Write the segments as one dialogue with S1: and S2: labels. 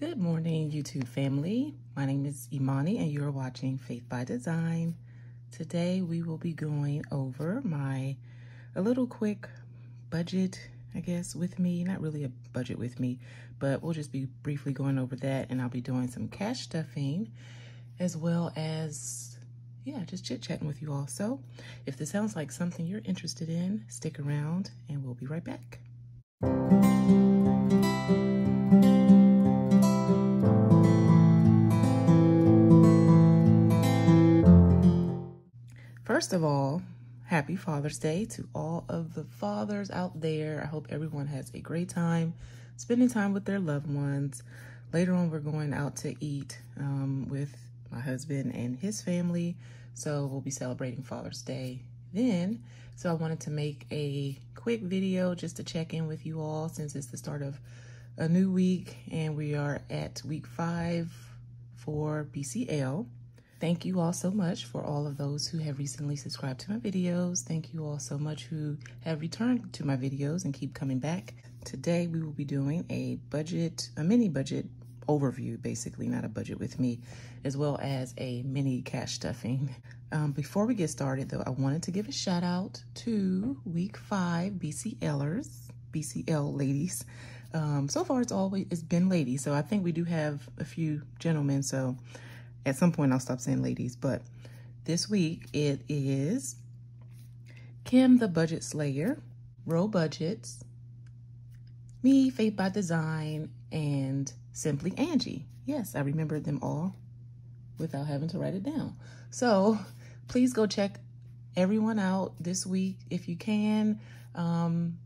S1: Good morning, YouTube family. My name is Imani, and you're watching Faith by Design. Today, we will be going over my a little quick budget, I guess, with me. Not really a budget with me, but we'll just be briefly going over that, and I'll be doing some cash stuffing, as well as, yeah, just chit-chatting with you all. So, if this sounds like something you're interested in, stick around, and we'll be right back. First of all, happy Father's Day to all of the fathers out there. I hope everyone has a great time spending time with their loved ones. Later on, we're going out to eat um, with my husband and his family. So we'll be celebrating Father's Day then. So I wanted to make a quick video just to check in with you all since it's the start of a new week and we are at week five for BCL. Thank you all so much for all of those who have recently subscribed to my videos. Thank you all so much who have returned to my videos and keep coming back. Today we will be doing a budget, a mini budget overview, basically, not a budget with me, as well as a mini cash stuffing. Um, before we get started though, I wanted to give a shout out to week five BCLers, BCL ladies. Um, so far it's always, it's been ladies. So I think we do have a few gentlemen. So at some point, I'll stop saying ladies, but this week it is Kim the Budget Slayer, Ro Budgets, me, Faith by Design, and Simply Angie. Yes, I remembered them all without having to write it down. So please go check everyone out this week if you can. Um,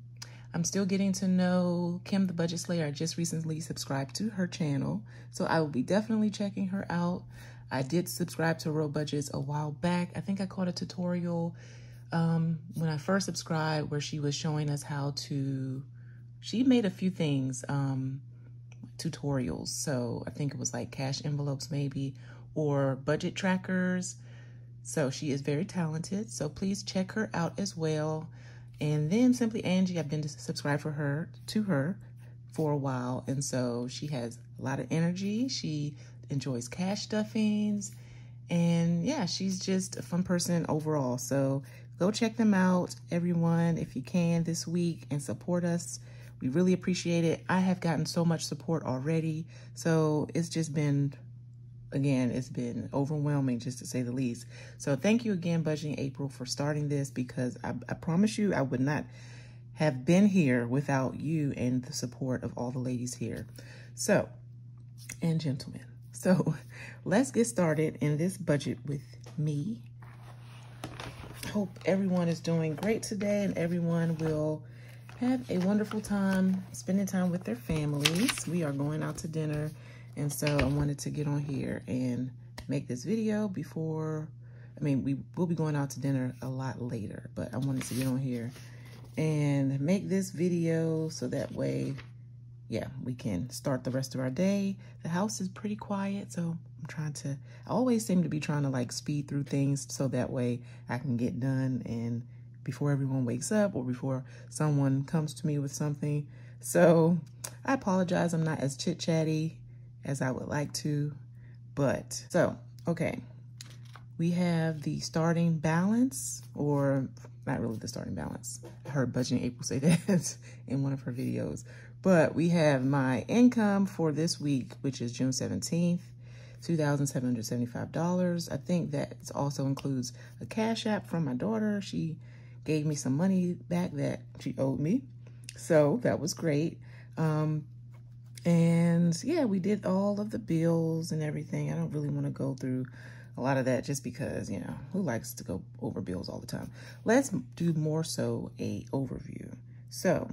S1: I'm still getting to know Kim the Budget Slayer. I just recently subscribed to her channel, so I will be definitely checking her out. I did subscribe to Ro Budgets a while back. I think I caught a tutorial um, when I first subscribed where she was showing us how to, she made a few things, um, tutorials. So I think it was like cash envelopes maybe, or budget trackers. So she is very talented. So please check her out as well. And then Simply Angie, I've been subscribed for her to her for a while. And so she has a lot of energy. She enjoys cash stuffings. And yeah, she's just a fun person overall. So go check them out, everyone, if you can this week and support us. We really appreciate it. I have gotten so much support already. So it's just been, again, it's been overwhelming just to say the least. So thank you again, Budgeting Apryl, for starting this because I, I promise you I would not have been here without you and the support of all the ladies here. So, and gentlemen. So let's get started in this budget with me. Hope everyone is doing great today and everyone will have a wonderful time spending time with their families. We are going out to dinner and so I wanted to get on here and make this video before, I mean, we will be going out to dinner a lot later, but I wanted to get on here and make this video so that way yeah, we can start the rest of our day. The house is pretty quiet, so I'm trying to, I always seem to be trying to like speed through things so that way I can get done and before everyone wakes up or before someone comes to me with something. So I apologize, I'm not as chit chatty as I would like to, but so, okay. We have the starting balance or not really the starting balance. I heard Budgeting Apryl say that in one of her videos. But we have my income for this week, which is June 17th, $2,775. I think that also includes a cash app from my daughter. She gave me some money back that she owed me. So that was great. Um, and yeah, we did all of the bills and everything. I don't really want to go through a lot of that just because, you know, who likes to go over bills all the time? Let's do more so a overview. So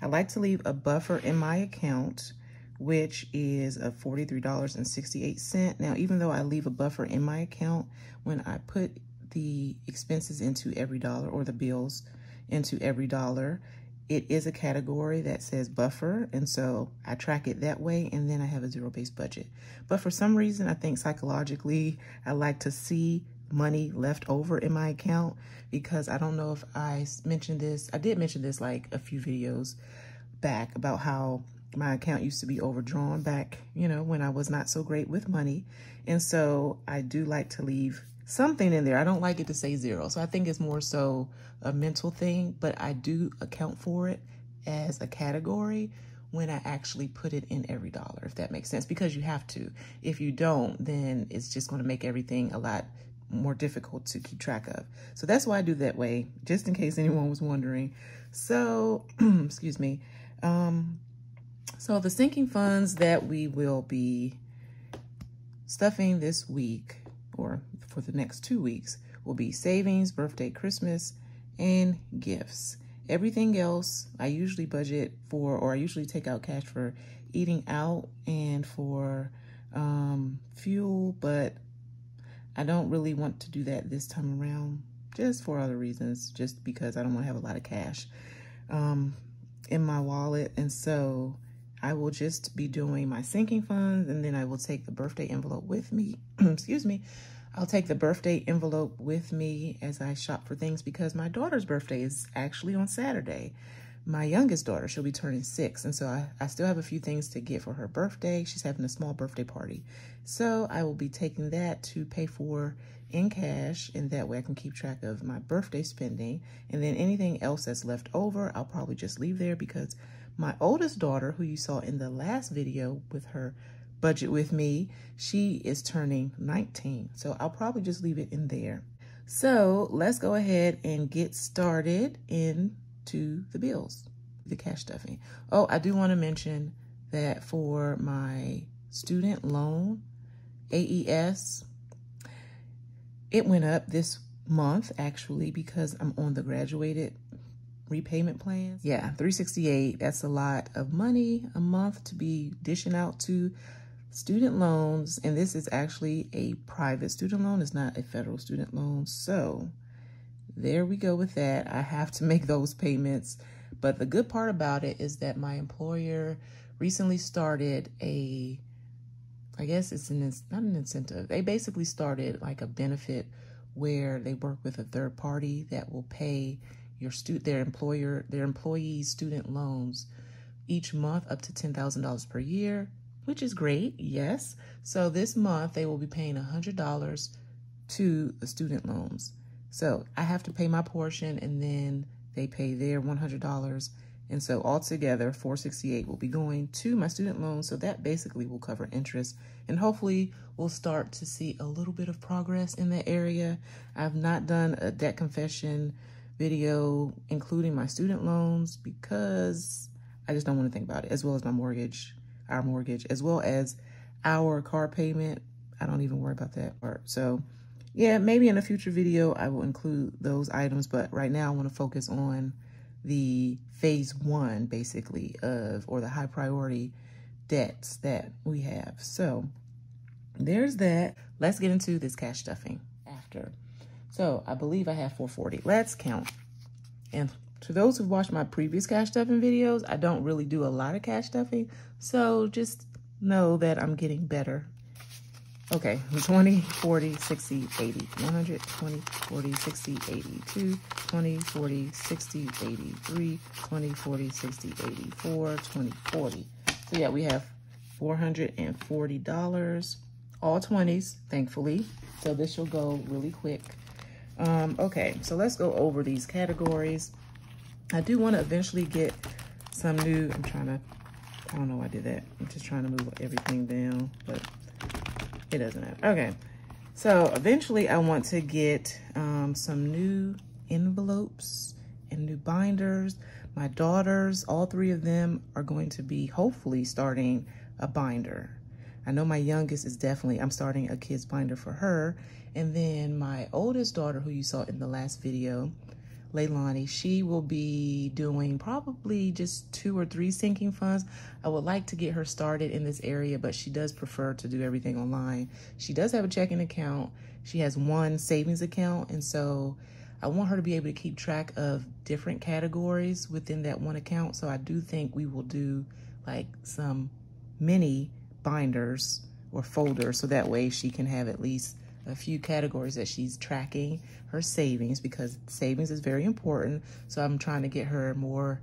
S1: I like to leave a buffer in my account, which is a $43.68. Now, even though I leave a buffer in my account, when I put the expenses into EveryDollar or the bills into EveryDollar, it is a category that says buffer. And so I track it that way. And then I have a zero-based budget. But for some reason, I think psychologically, I like to see money left over in my account because I don't know if I mentioned this. I did mention this like a few videos back about how my account used to be overdrawn back, you know, when I was not so great with money. And so I do like to leave something in there. I don't like it to say zero. So I think it's more so a mental thing, but I do account for it as a category when I actually put it in EveryDollar, if that makes sense, because you have to. If you don't, then it's just going to make everything a lot more difficult to keep track of. So that's why I do that way, just in case anyone was wondering. So, excuse me. Um, so the sinking funds that we will be stuffing this week or for the next two weeks will be savings, birthday, Christmas, and gifts. Everything else, I usually budget for, or I usually take out cash for eating out and for um, fuel, but I don't really want to do that this time around, just for other reasons, just because I don't want to have a lot of cash um, in my wallet. And so I will just be doing my sinking funds and then I will take the birthday envelope with me. Excuse me. I'll take the birthday envelope with me as I shop for things because my daughter's birthday is actually on Saturday. My youngest daughter, she'll be turning six. And so I, I still have a few things to get for her birthday. She's having a small birthday party. So I will be taking that to pay for in cash. And that way I can keep track of my birthday spending. And then anything else that's left over, I'll probably just leave there because my oldest daughter, who you saw in the last video with her budget with me. She is turning 19, so I'll probably just leave it in there. So let's go ahead and get started into the bills, the cash stuffing. Oh, I do want to mention that for my student loan, AES, it went up this month actually because I'm on the graduated repayment plans. Yeah, 368, that's a lot of money a month to be dishing out to student loans, and this is actually a private student loan. It's not a federal student loan. So there we go with that. I have to make those payments. But the good part about it is that my employer recently started a, I guess it's an, not an incentive. They basically started like a benefit where they work with a third party that will pay your stu their employer, their employees' student loans each month up to $10,000 per year which is great, yes. So this month they will be paying $100 to the student loans. So I have to pay my portion and then they pay their $100. And so altogether, 468 will be going to my student loans. So that basically will cover interest and hopefully we'll start to see a little bit of progress in that area. I've not done a debt confession video, including my student loans because I just don't want to think about it as well as my mortgage our mortgage, as well as our car payment. I don't even worry about that part. So yeah, maybe in a future video, I will include those items. But right now I want to focus on the phase one, basically, of, or the high priority debts that we have. So there's that. Let's get into this cash stuffing after. So I believe I have 440. Let's count. And to those who've watched my previous cash stuffing videos, I don't really do a lot of cash stuffing. So just know that I'm getting better. Okay, 20, 40, 60, 80, 100, 20, 40, 60, 82, 20, 40, 60, 83, 20, 40, 60, 84, 20, 40. So yeah, we have $440, all 20s, thankfully. So this will go really quick. Um, okay, so let's go over these categories. I do want to eventually get some new, I'm trying to, I don't know why I did that. I'm just trying to move everything down, but it doesn't matter. Okay, so eventually I want to get um, some new envelopes and new binders. My daughters, all three of them are going to be hopefully starting a binder. I know my youngest is definitely, I'm starting a kid's binder for her. And then my oldest daughter, who you saw in the last video, Leilani. She will be doing probably just two or three sinking funds. I would like to get her started in this area, but she does prefer to do everything online. She does have a checking account. She has one savings account. And so I want her to be able to keep track of different categories within that one account. So I do think we will do like some mini binders or folders so that way she can have at least a few categories that she's tracking her savings because savings is very important. So I'm trying to get her more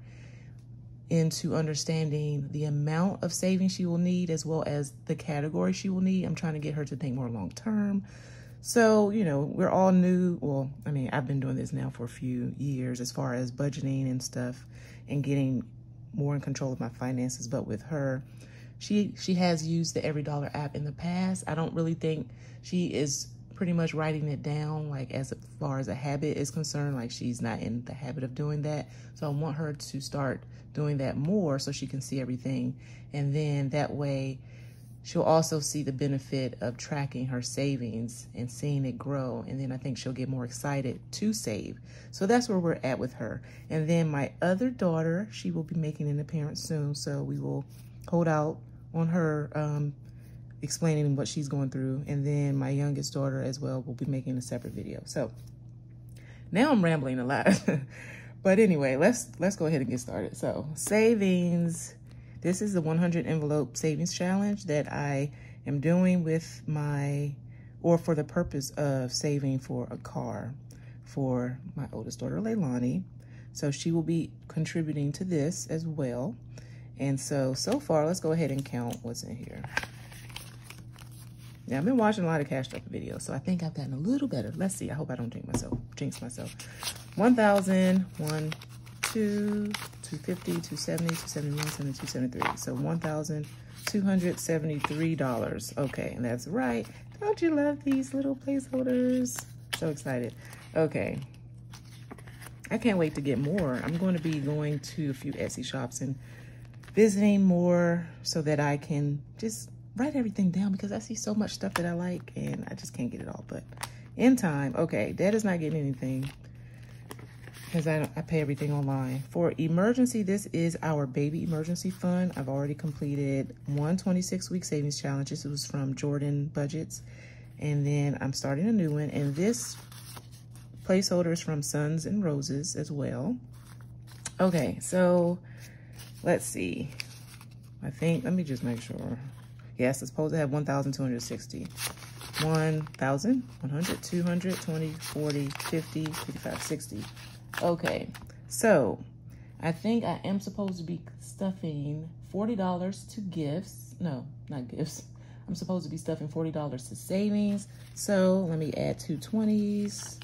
S1: into understanding the amount of savings she will need as well as the category she will need. I'm trying to get her to think more long term. So, you know, we're all new. Well, I mean, I've been doing this now for a few years as far as budgeting and stuff and getting more in control of my finances. But with her, she she has used the EveryDollar app in the past. I don't really think she is pretty much writing it down like as far as a habit is concerned like she's not in the habit of doing that. So i want her to start doing that more so she can see everything. And then that way she'll also see the benefit of tracking her savings and seeing it grow. And then i think she'll get more excited to save. So that's where we're at with her. And then my other daughter she will be making an appearance soon. So we will hold out on her um, explaining what she's going through. And then my youngest daughter as well will be making a separate video. So now I'm rambling a lot. but anyway, let's let's go ahead and get started. So savings. This is the 100 envelope savings challenge that I am doing with my, or for the purpose of saving for a car for my oldest daughter, Leilani. So she will be contributing to this as well. And so, so far, let's go ahead and count what's in here. Now, I've been watching a lot of Cash Stuff videos, so I think I've gotten a little better. Let's see. I hope I don't jinx myself. Jinx myself. 1,000, 1, 2, 250, 270, 271, 273. So $1,273. Okay, and that's right. Don't you love these little placeholders? So excited. Okay. I can't wait to get more. I'm going to be going to a few Etsy shops and visiting more so that I can just write everything down because I see so much stuff that I like and I just can't get it all. But in time, okay, dad is not getting anything because I, I pay everything online. For emergency, this is our baby emergency fund. I've already completed one 26-week savings challenge. This was from Jordan Budgets. And then I'm starting a new one. And this placeholder is from Suns and Roses as well. Okay, so let's see. I think, let me just make sure. Yes, it's supposed to have 1,260. 1,000, 100, 200, 20, 40, 50, 55, 60. Okay, so I think I am supposed to be stuffing $40 to gifts. No, not gifts. I'm supposed to be stuffing $40 to savings. So let me add two 20s.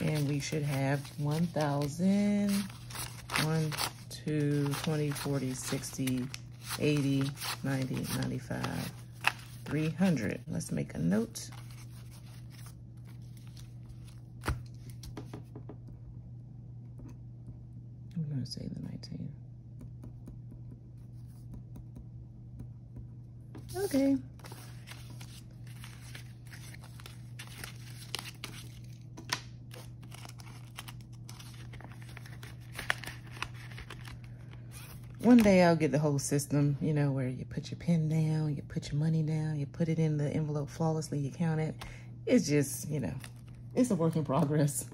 S1: And we should have 1,000, 1, 2, 20, 40, 60, 80, 90, 95, 300. Let's make a note. I'm to say the 19. Okay. One day I'll get the whole system, you know, where you put your pen down, you put your money down, you put it in the envelope flawlessly, you count it. It's just, you know, it's a work in progress.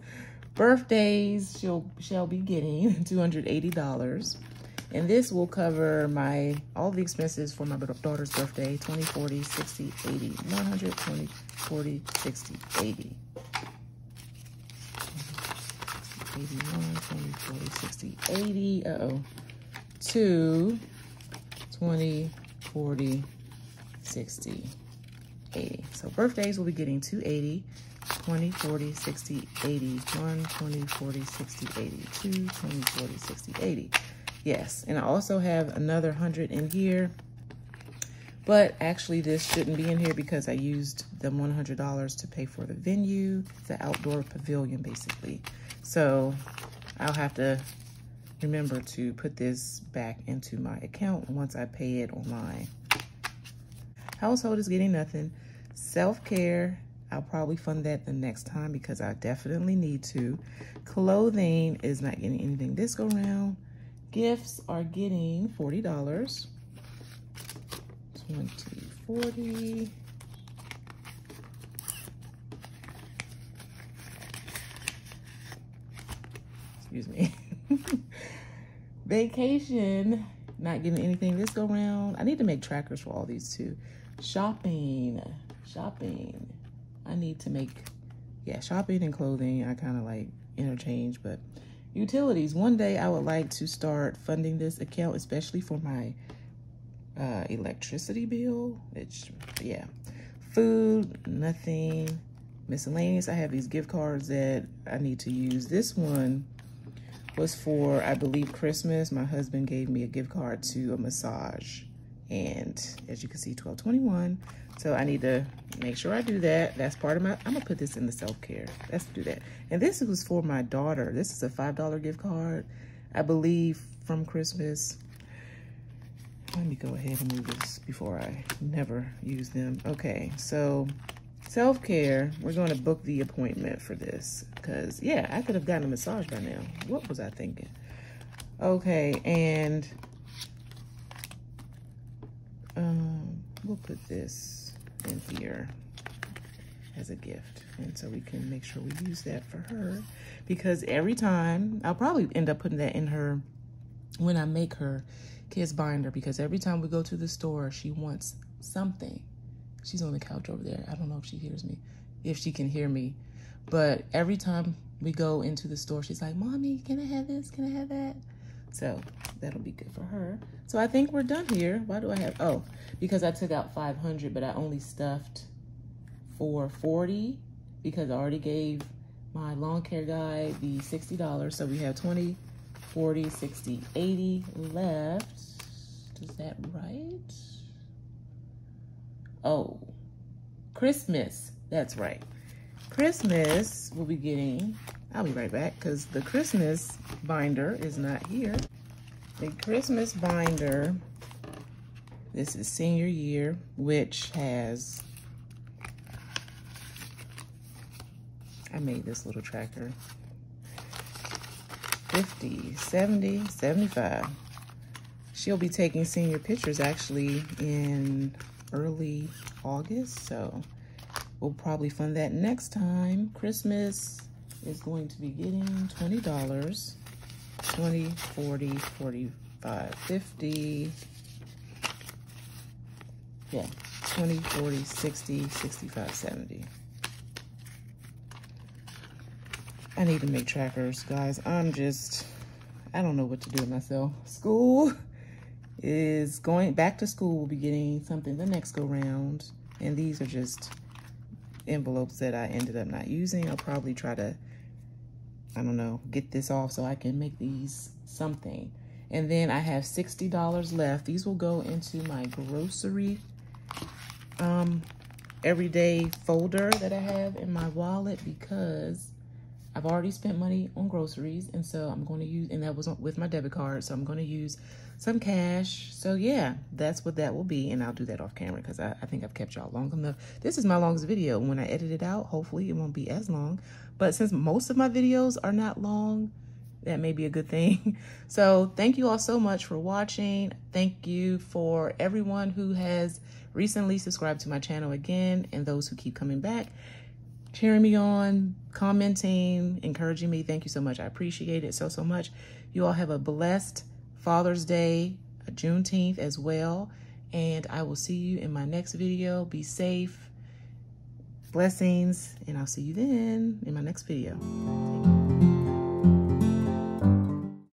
S1: Birthdays, she'll, she'll be getting $280. And this will cover my all the expenses for my daughter's birthday, 20, 40, 60, 80, 100, 20, 40, 60, 80. 81, 20, 40, 60, 80. Uh-oh to 20, 40, 60, 80. So birthdays will be getting 280, 20, 40, 60, 80, 1, 20, 40, 60, 80, 2, 20, 40, 60, 80. Yes, and I also have another 100 in here. But actually, this shouldn't be in here because I used the $100 to pay for the venue, the outdoor pavilion, basically. So I'll have to remember to put this back into my account once I pay it online. Household is getting nothing. Self-care, I'll probably fund that the next time because I definitely need to. Clothing is not getting anything this go round. Gifts are getting $40. 20, 40. Excuse me. Vacation, not getting anything this go round. I need to make trackers for all these too. Shopping, shopping. I need to make, yeah, shopping and clothing. I kind of like, interchange, but utilities. One day I would like to start funding this account, especially for my uh, electricity bill. It's, yeah. Food, nothing. Miscellaneous, I have these gift cards that I need to use. This one was for, I believe, Christmas. My husband gave me a gift card to a massage. And as you can see, 1221. So I need to make sure I do that. That's part of my, I'm gonna put this in the self-care. Let's do that. And this was for my daughter. This is a $5 gift card, I believe, from Christmas. Let me go ahead and move this before I never use them. Okay, so self-care, we're gonna book the appointment for this. Cause yeah, I could have gotten a massage by now. What was I thinking? Okay, and um, we'll put this in here as a gift. And so we can make sure we use that for her because every time, I'll probably end up putting that in her when I make her kids binder because every time we go to the store, she wants something. She's on the couch over there. I don't know if she hears me, if she can hear me. But every time we go into the store, she's like, Mommy, can I have this? Can I have that? So that'll be good for her. So I think we're done here. Why do I have, oh, because I took out 500, but I only stuffed for 40 because I already gave my lawn care guy the $60. So we have 20, 40, 60, 80 left. Is that right? Oh, Christmas. That's right. Christmas will be getting, I'll be right back because the Christmas binder is not here. The Christmas binder, this is senior year, which has, I made this little tracker, 50, 70, 75. She'll be taking senior pictures actually in early August, so we'll probably fund that next time. Christmas is going to be getting $20. 20, 40, 45, 50. Yeah, 20, 40, 60, 65, 70. I need to make trackers, guys. I'm just, I don't know what to do with myself. School is going, back to school will be getting something the next go round. And these are just envelopes that I ended up not using. I'll probably try to I don't know, get this off so I can make these something. And then I have $60 left. These will go into my grocery um, everyday folder that I have in my wallet because I've already spent money on groceries. And so I'm going to use, and that was with my debit card. So I'm going to use some cash. So yeah, that's what that will be. And I'll do that off camera because I, I think I've kept y'all long enough. This is my longest video. When I edit it out, hopefully it won't be as long. But since most of my videos are not long, that may be a good thing. So thank you all so much for watching. Thank you for everyone who has recently subscribed to my channel again and those who keep coming back, cheering me on, commenting, encouraging me. Thank you so much. I appreciate it so, so much. You all have a blessed Father's Day, Juneteenth as well. And I will see you in my next video. Be safe. Blessings. And I'll see you then in my next video.